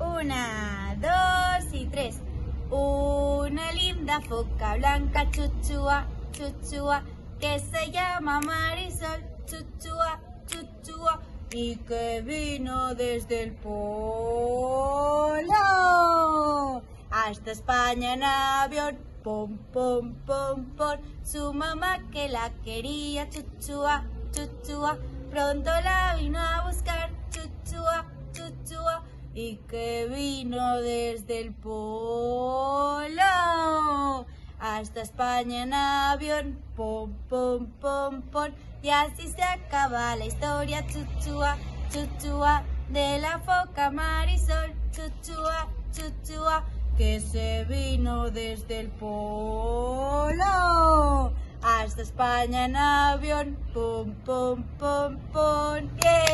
Una, dos y tres. Una linda foca blanca, chuchua, chuchua, que se llama Marisol, chuchua, chuchua, y que vino desde el polo hasta España en avión, pom, pom, pom, pom, su mamá que la quería, chuchua, chuchua, pronto la vino y que vino desde el polo hasta España en avión, pom, pom, pom, pom, y así se acaba la historia, chuchua, chuchua, de la foca Marisol, chuchua, chuchua, que se vino desde el polo hasta España en avión, pom, pom, pom, pom, yeah.